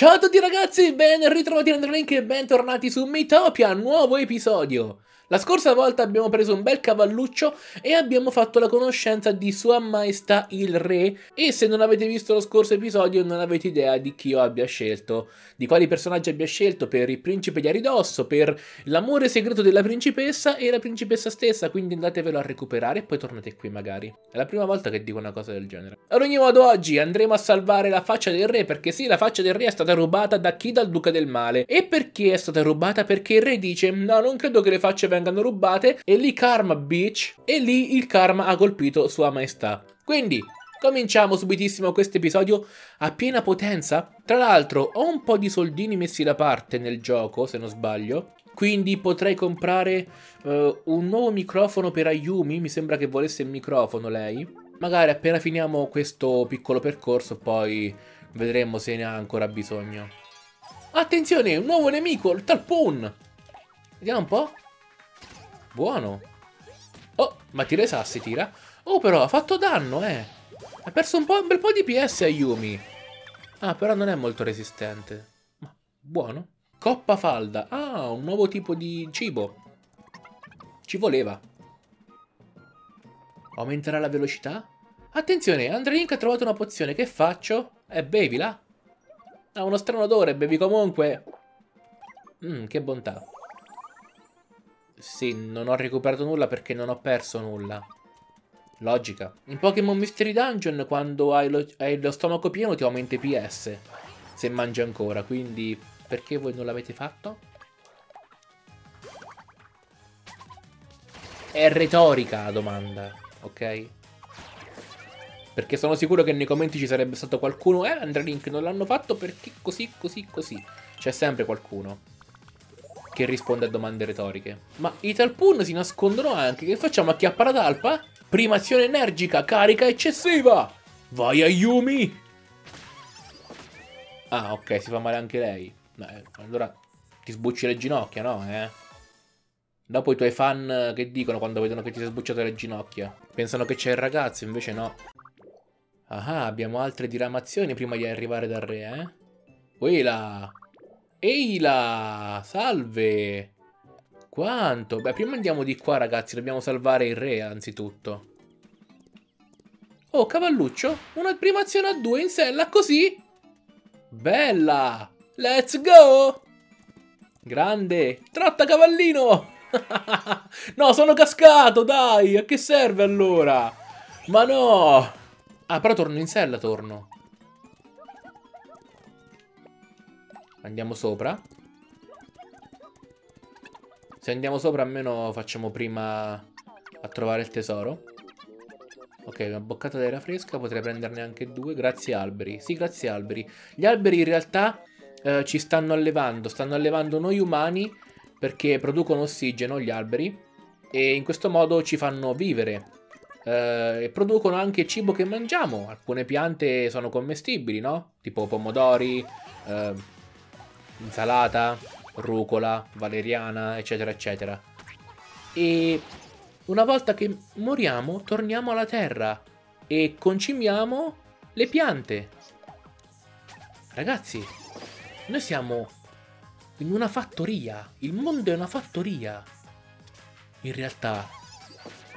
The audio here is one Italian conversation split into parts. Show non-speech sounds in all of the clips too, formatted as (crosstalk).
Ciao a tutti ragazzi, ben ritrovati nel link e bentornati su Mitopia, nuovo episodio. La scorsa volta abbiamo preso un bel cavalluccio e abbiamo fatto la conoscenza di Sua Maestà il Re e se non avete visto lo scorso episodio non avete idea di chi io abbia scelto, di quali personaggi abbia scelto per il principe di Aridosso, per l'amore segreto della principessa e la principessa stessa, quindi andatevelo a recuperare e poi tornate qui magari. È la prima volta che dico una cosa del genere. Ad ogni modo oggi andremo a salvare la faccia del re perché sì, la faccia del re è stata rubata da chi? Dal duca del male. E perché è stata rubata? Perché il re dice no, non credo che le facce vengano vengano rubate e lì Karma Beach e lì il karma ha colpito Sua Maestà. Quindi cominciamo subitissimo questo episodio a piena potenza. Tra l'altro ho un po' di soldini messi da parte nel gioco se non sbaglio. Quindi potrei comprare uh, un nuovo microfono per Ayumi, mi sembra che volesse il microfono lei. Magari appena finiamo questo piccolo percorso poi vedremo se ne ha ancora bisogno. Attenzione, un nuovo nemico, il Talpoon! Vediamo un po'. Buono. Oh, ma tira i sassi, tira. Oh, però ha fatto danno, eh. Ha perso un, un bel po' di PS a Yumi. Ah, però non è molto resistente. Ma buono. Coppa falda. Ah, un nuovo tipo di cibo. Ci voleva. Aumenterà la velocità? Attenzione, Andrelink ha trovato una pozione. Che faccio? Eh, bevila. Ha uno strano odore, bevi comunque. Mmm, che bontà. Sì, non ho recuperato nulla perché non ho perso nulla. Logica. In Pokémon Mystery Dungeon, quando hai lo, hai lo stomaco pieno, ti aumenta i PS. Se mangi ancora, quindi perché voi non l'avete fatto? È retorica la domanda, ok? Perché sono sicuro che nei commenti ci sarebbe stato qualcuno Eh, Andrea Link non l'hanno fatto perché così, così, così C'è sempre qualcuno che risponde a domande retoriche. Ma i Talpoon si nascondono anche. Che facciamo? Acchiappa la talpa? Prima azione energica, carica eccessiva! Vai a Yumi! Ah, ok, si fa male anche lei. Beh, allora ti sbucci le ginocchia, no? Eh? Dopo i tuoi fan che dicono quando vedono che ti sei sbucciato le ginocchia? Pensano che c'è il ragazzo, invece no. Ah, abbiamo altre diramazioni prima di arrivare dal re, eh? Quella! Eila! Salve! Quanto? Beh, prima andiamo di qua, ragazzi. Dobbiamo salvare il re, anzitutto. Oh, cavalluccio. Una prima azione a due in sella, così. Bella! Let's go! Grande! Tratta, cavallino! (laughs) no, sono cascato, dai! A che serve allora? Ma no! Ah, però torno in sella, torno. Andiamo sopra. Se andiamo sopra almeno facciamo prima a trovare il tesoro. Ok, una boccata d'aria fresca, potrei prenderne anche due. Grazie alberi. Sì, grazie alberi. Gli alberi in realtà eh, ci stanno allevando. Stanno allevando noi umani perché producono ossigeno gli alberi. E in questo modo ci fanno vivere. Eh, e producono anche cibo che mangiamo. Alcune piante sono commestibili, no? Tipo pomodori, eh, insalata, rucola, valeriana, eccetera, eccetera. E una volta che moriamo, torniamo alla terra e concimiamo le piante. Ragazzi, noi siamo in una fattoria. Il mondo è una fattoria. In realtà,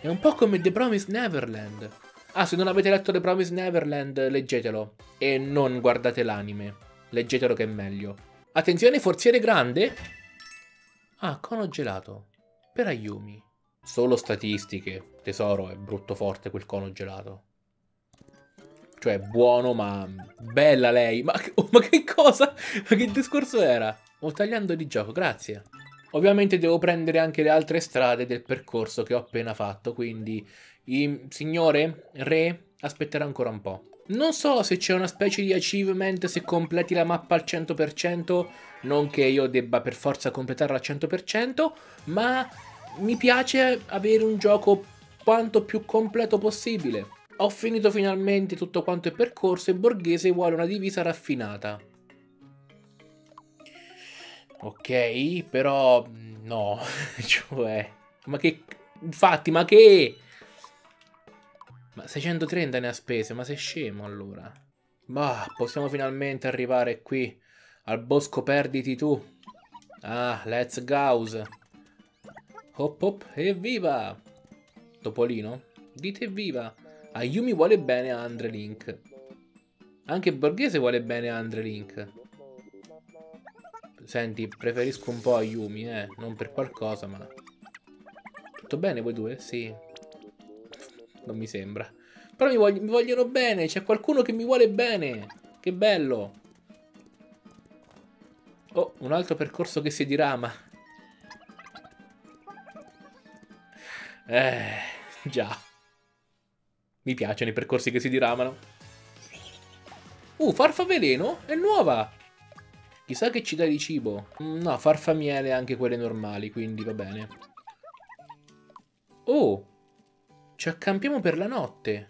è un po' come The Promised Neverland. Ah, se non avete letto The Promised Neverland, leggetelo. E non guardate l'anime. Leggetelo che è meglio. Attenzione, forziere grande. Ah, cono gelato. Per Ayumi. Solo statistiche. Tesoro, è brutto forte quel cono gelato. Cioè, buono, ma bella lei. Ma, oh, ma che cosa? Ma che discorso era? Ho tagliando di gioco, grazie. Ovviamente devo prendere anche le altre strade del percorso che ho appena fatto, quindi... Il signore, re, aspetterà ancora un po'. Non so se c'è una specie di achievement se completi la mappa al 100%, non che io debba per forza completarla al 100%, ma mi piace avere un gioco quanto più completo possibile. Ho finito finalmente tutto quanto è percorso e Borghese vuole una divisa raffinata. Ok, però no, (laughs) cioè, ma che... Infatti, ma che... Ma 630 ne ha spese, ma sei scemo allora. Ma possiamo finalmente arrivare qui Al bosco perditi tu. Ah, let's go. Hop hop, evviva! Topolino? Dite evviva! Ayumi vuole bene a Andre Link. Anche Borghese vuole bene a Andre Link. Senti, preferisco un po' Ayumi, eh. Non per qualcosa, ma... Tutto bene voi due? Sì. Non mi sembra. Però mi, vogli mi vogliono bene, c'è qualcuno che mi vuole bene. Che bello. Oh, un altro percorso che si dirama. Eh, già. Mi piacciono i percorsi che si diramano. Uh, farfa veleno? È nuova! Chissà che ci dai di cibo. No, farfa miele anche quelle normali, quindi va bene. Oh! Ci accampiamo per la notte.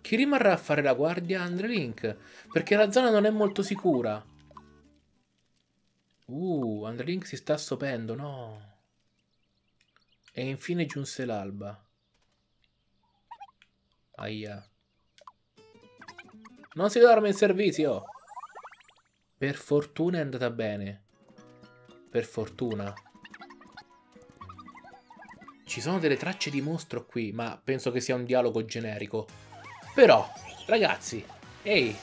Chi rimarrà a fare la guardia? Andrelink. Perché la zona non è molto sicura. Uh, Andrelink si sta assopendo, no. E infine giunse l'alba. Aia. Non si dorme in servizio. Per fortuna è andata bene. Per fortuna. Ci sono delle tracce di mostro qui, ma penso che sia un dialogo generico. Però, ragazzi, ehi,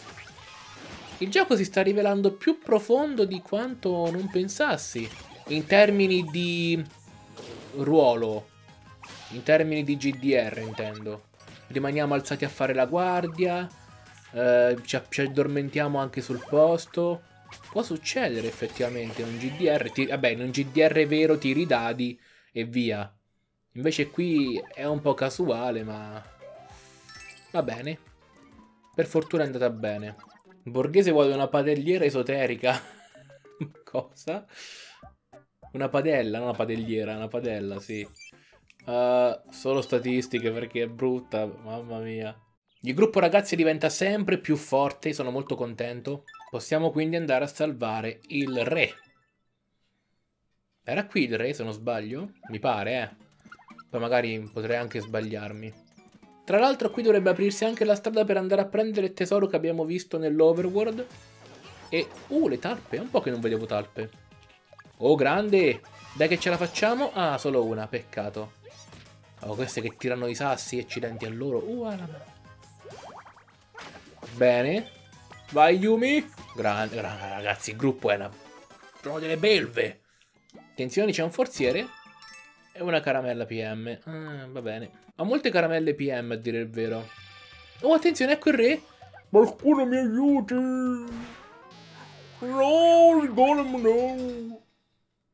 il gioco si sta rivelando più profondo di quanto non pensassi. In termini di ruolo. In termini di GDR, intendo. Rimaniamo alzati a fare la guardia. Eh, ci, ci, addormentiamo anche sul posto. Può succedere effettivamente un GDR. Ti, vabbè, in un GDR vero tiri i dadi e via. Invece qui è un po' casuale, ma Va bene. Per fortuna è andata bene. Borghese vuole una padelliera esoterica. (laughs) Cosa? Una padella, non una padelliera, una padella, sì. Uh, solo statistiche perché è brutta, mamma mia. Il gruppo ragazzi diventa sempre più forte, sono molto contento. Possiamo quindi andare a salvare il re. Era qui il re, se non sbaglio? Mi pare, eh. Poi magari potrei anche sbagliarmi. Tra l'altro qui dovrebbe aprirsi anche la strada per andare a prendere il tesoro che abbiamo visto nell'overworld. E... Uh, le talpe. È un po' che non vedevo talpe. Oh, grande! Dai che ce la facciamo? Ah, solo una. Peccato. Oh, queste che tirano i sassi. Accidenti a loro. Uh, Bene. Vai, Yumi. Grande, grande, ragazzi. Il gruppo è una... Sono delle belve. Attenzione, c'è un forziere. E una caramella PM. Ah, va bene. Ha molte caramelle PM a dire il vero. Oh, attenzione, ecco il re. Qualcuno mi aiuti. No, il golem no.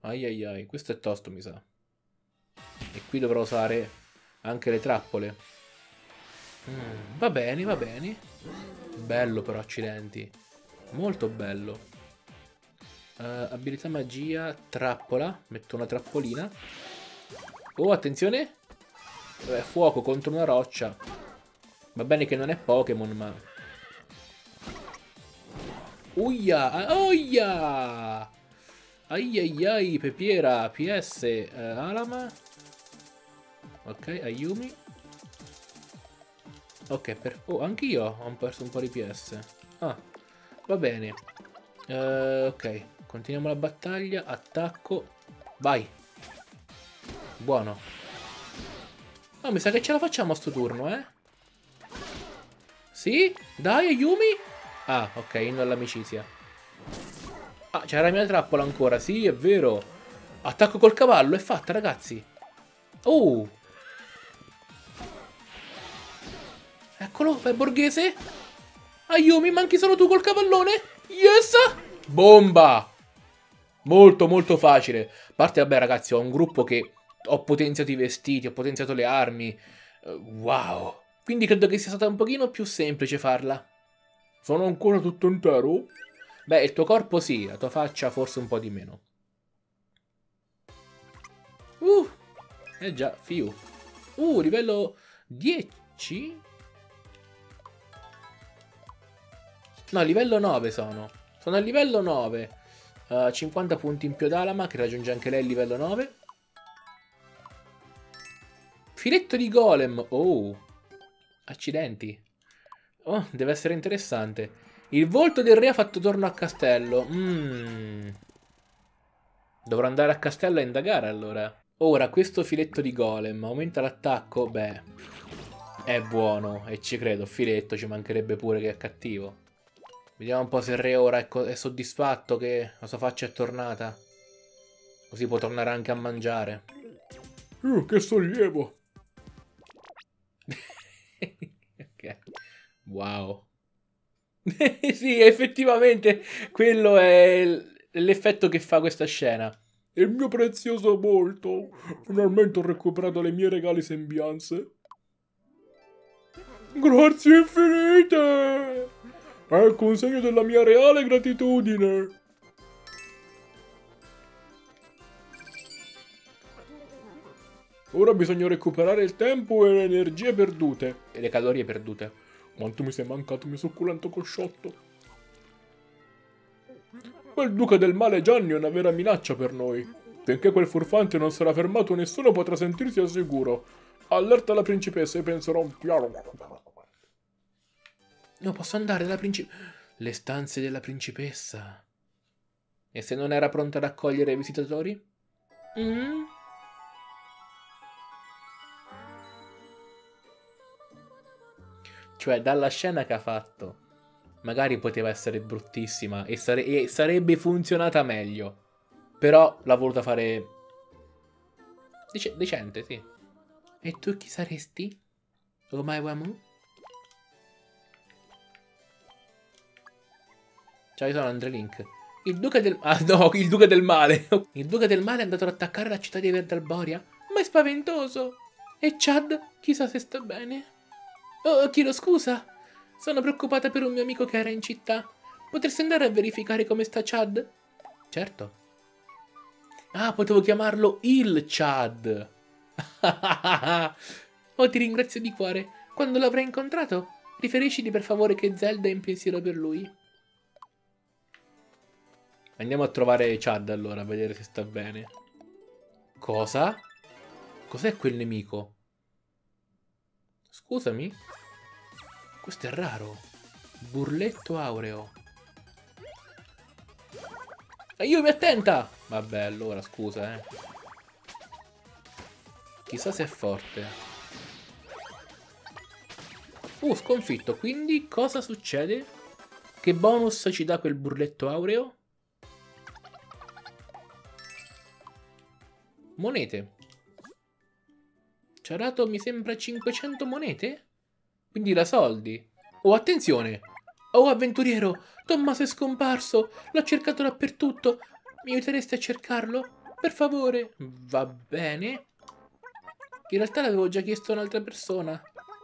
Ai ai ai, questo è tosto mi sa. E qui dovrò usare anche le trappole. Mm, va bene, va bene. Bello però, accidenti. Molto bello. Uh, abilità magia, trappola. Metto una trappolina. Oh, attenzione. Vabbè, fuoco contro una roccia. Va bene che non è Pokémon, ma... Uia! Oia! Ai ai ai, Pepiera, PS, eh, Alama. Ok, Ayumi. Ok, per... Oh, anch'io ho perso un po' di PS. Ah, va bene. Uh, ok, continuiamo la battaglia. Attacco. Vai. Buono. No, mi sa che ce la facciamo a sto turno, eh. Sì? Dai, Ayumi. Ah, ok, inno all'amicizia. Ah, c'era la mia trappola ancora. Sì, è vero. Attacco col cavallo, è fatta, ragazzi. Oh. Eccolo, è borghese. Ayumi, manchi solo tu col cavallone. Yes! Bomba! Molto, molto facile. A parte, vabbè, ragazzi, ho un gruppo che ho potenziato i vestiti, ho potenziato le armi. Eh, wow. Quindi credo che sia stata un pochino più semplice farla. Sono ancora tutto intero? Beh, il tuo corpo sì, la tua faccia forse un po' di meno. Uh, eh già, fiu. Uh, livello 10? No, livello 9 sono. Sono a livello 9. Uh, 50 punti in più ad Alama, che raggiunge anche lei il livello 9. Filetto di golem. Oh. Accidenti. Oh, deve essere interessante. Il volto del re ha fatto torno al castello. Mmm. Dovrò andare a castello a indagare allora. Ora, questo filetto di golem aumenta l'attacco? Beh, è buono e ci credo. Filetto ci mancherebbe pure che è cattivo. Vediamo un po' se il re ora è, è soddisfatto che la sua faccia è tornata. Così può tornare anche a mangiare. Uh, che sollievo! Ok. Wow. (laughs) sì, effettivamente quello è l'effetto che fa questa scena. Il mio prezioso volto. Finalmente ho recuperato le mie regali sembianze. Grazie infinite! Ecco un segno della mia reale gratitudine. Ora bisogna recuperare il tempo e le energie perdute. E le calorie perdute. Quanto mi sei mancato, mio succulento cosciotto. Quel duca del male Gianni è una vera minaccia per noi. Finché quel furfante non sarà fermato, nessuno potrà sentirsi al sicuro. Allerta la principessa e penserò un piano. Non posso andare dalla principessa. Le stanze della principessa. E se non era pronta ad accogliere i visitatori? Mm? Cioè, dalla scena che ha fatto magari poteva essere bruttissima e, sare e sarebbe funzionata meglio. Però l'ha voluta fare Dec decente, sì. E tu chi saresti? Omae Wamu? Ciao, io sono Andre Link. Il duca del... Ah, no, (laughs) il duca del male. il duca del male è andato ad attaccare la città di Verdalboria? Ma è spaventoso. E Chad? Chissà se sta bene. Oh, chiedo scusa. Sono preoccupata per un mio amico che era in città. Potresti andare a verificare come sta Chad? Certo. Ah, potevo chiamarlo il Chad. (laughs) oh, ti ringrazio di cuore. Quando l'avrai incontrato, riferiscili per favore che Zelda è in pensiero per lui. Andiamo a trovare Chad allora, a vedere se sta bene. Cosa? Cos'è quel nemico? Scusami? Questo è raro. Burletto aureo. Aiuto, attenta! Vabbè, allora, scusa, eh. Chissà se è forte. Uh, sconfitto. Quindi cosa succede? Che bonus ci dà quel burletto aureo? Monete. Ci ha dato, mi sembra, 500 monete? Quindi da soldi. Oh, attenzione! Oh, avventuriero! Tommaso è scomparso! L'ho cercato dappertutto! Mi aiuteresti a cercarlo? Per favore! Va bene. In realtà l'avevo già chiesto a un'altra persona.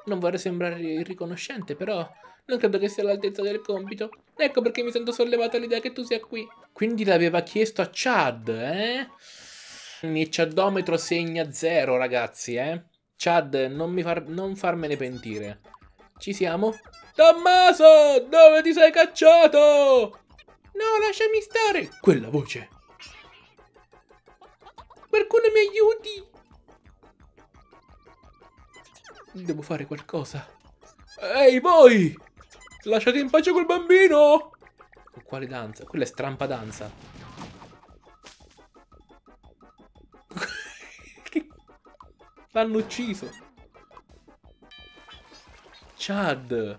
Non vorrei sembrare irriconoscente, però non credo che sia all'altezza del compito. Ecco perché mi sento sollevata all'idea che tu sia qui. Quindi l'aveva chiesto a Chad, eh? Il Chadometro segna zero, ragazzi, eh? Chad, non, far, non farmene pentire. Ci siamo? Tommaso, dove ti sei cacciato? No, lasciami stare. Quella voce. Qualcuno mi aiuti. Devo fare qualcosa. Ehi, voi! Lasciate in pace quel bambino! Quale danza? Quella è strampa danza. L'hanno ucciso. Chad.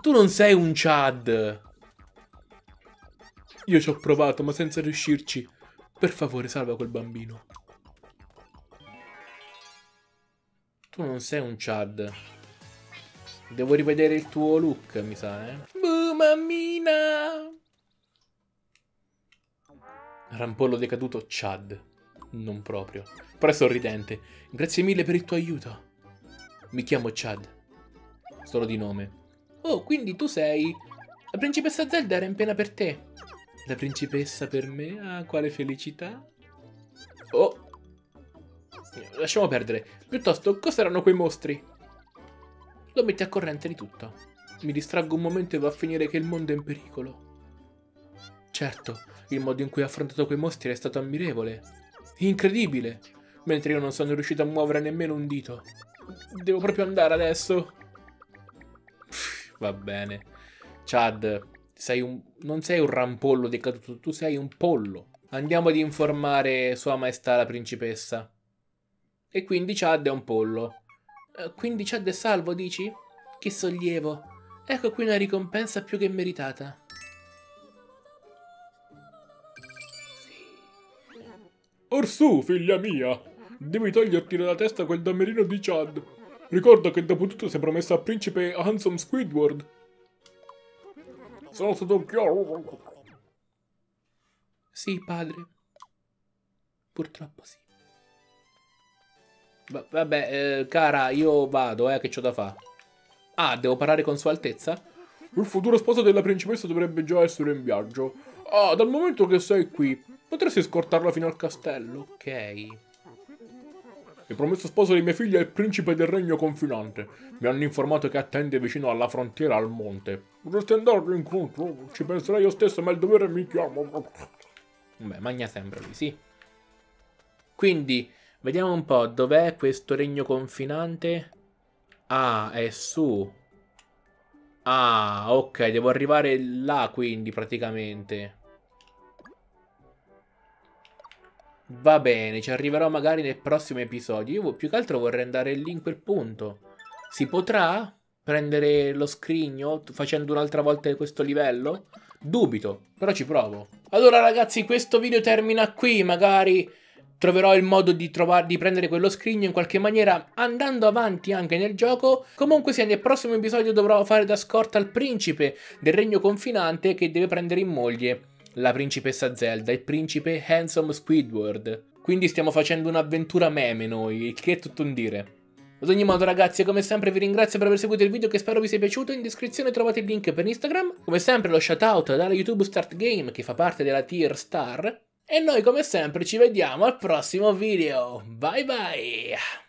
Tu non sei un Chad. Io ci ho provato, ma senza riuscirci. Per favore, salva quel bambino. Tu non sei un Chad. Devo rivedere il tuo look, mi sa, eh. Buh, mammina! Rampollo decaduto Chad. Non proprio. Però sorridente. Grazie mille per il tuo aiuto. Mi chiamo Chad solo di nome. Oh, quindi tu sei... La principessa Zelda era in pena per te. La principessa per me? Ah, quale felicità. Oh. Lasciamo perdere. Piuttosto, cos'erano quei mostri? Lo metti a corrente di tutto. Mi distraggo un momento e va a finire che il mondo è in pericolo. Certo, il modo in cui ha affrontato quei mostri è stato ammirevole. Incredibile. Mentre io non sono riuscito a muovere nemmeno un dito. Devo proprio andare adesso. Va bene. Chad, sei un... non sei un rampollo decaduto, tu sei un pollo. Andiamo ad informare Sua Maestà la principessa. E quindi Chad è un pollo. Eh, quindi Chad è salvo, dici? Che sollievo. Ecco qui una ricompensa più che meritata. Orsù, figlia mia! Devi toglierti dalla testa quel damerino di Chad. Ricorda che dopo tutto sei promessa al principe Handsome Squidward. Sono stato chiaro. Sì, padre. Purtroppo sì. Va- vabbè, eh, cara, io vado, eh, che c'ho da fare. Ah, devo parlare con Sua Altezza? Il futuro sposo della principessa dovrebbe già essere in viaggio. Ah, dal momento che sei qui, potresti scortarla fino al castello. Ok. Il promesso sposo di mia figlia è il principe del regno confinante. Mi hanno informato che attende vicino alla frontiera al monte. Potresti andarlo incontro? Ci penserei io stesso, ma il dovere mi chiama. Beh, magna sempre lui, sì. Quindi, vediamo un po', dov'è questo regno confinante? Ah, è su. Ah, ok, devo arrivare là, quindi, praticamente. Va bene, ci arriverò magari nel prossimo episodio. Io più che altro vorrei andare lì in quel punto. Si potrà prendere lo scrigno facendo un'altra volta questo livello? Dubito, però ci provo. Allora ragazzi, questo video termina qui. Magari troverò il modo di, di prendere quello scrigno in qualche maniera andando avanti anche nel gioco. Comunque sia, nel prossimo episodio dovrò fare da scorta al principe del regno confinante che deve prendere in moglie la principessa Zelda, il principe Handsome Squidward. Quindi stiamo facendo un'avventura meme noi, che è tutto un dire. Ad ogni modo ragazzi, come sempre vi ringrazio per aver seguito il video che spero vi sia piaciuto, in descrizione trovate il link per Instagram, come sempre lo shoutout dalla YouTube Start Game che fa parte della tier star, e noi come sempre ci vediamo al prossimo video, bye bye!